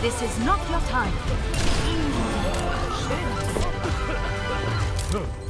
This is not your time.